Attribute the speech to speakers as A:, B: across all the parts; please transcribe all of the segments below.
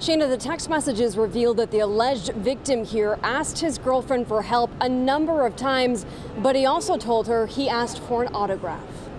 A: Shana, the text messages revealed that the alleged victim here asked his girlfriend for help a number of times, but he also told her he asked for an autograph.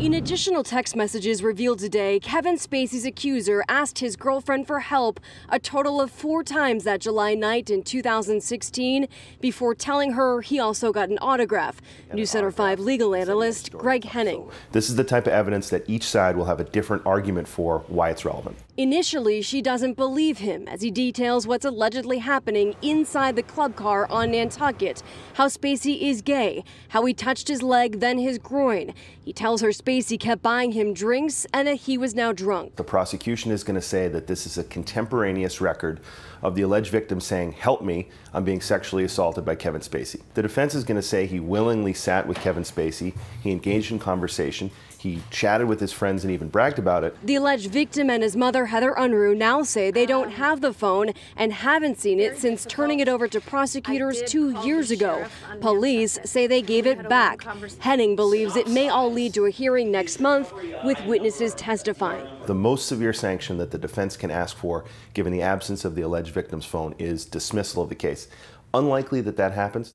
A: In additional text messages revealed today, Kevin Spacey's accuser asked his girlfriend for help a total of four times that July night in 2016 before telling her he also got an autograph. News Center 5 legal analyst Greg Henning.
B: This is the type of evidence that each side will have a different argument for why it's relevant.
A: Initially, she doesn't believe him as he details what's allegedly happening inside the club car on Nantucket. How Spacey is gay, how he touched his leg, then his groin. He tells her Spacey kept buying him drinks and that he was now drunk.
B: The prosecution is going to say that this is a contemporaneous record of the alleged victim saying, Help me, I'm being sexually assaulted by Kevin Spacey. The defense is going to say he willingly sat with Kevin Spacey, he engaged in conversation, he chatted with his friends and even bragged about it.
A: The alleged victim and his mother, Heather Unruh, now say they don't have the phone and haven't seen it since turning it over to prosecutors two years ago. Police say they gave it back. Henning believes it may all lead to a hearing next month with witnesses testifying.
B: The most severe sanction that the defense can ask for, given the absence of the alleged victim's phone, is dismissal of the case. Unlikely that that happens.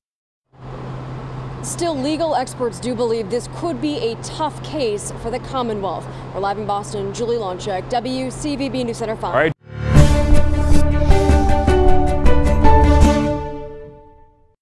A: Still, legal experts do believe this could be a tough case for the Commonwealth. We're live in Boston. Julie Loncich, WCVB News Center 5.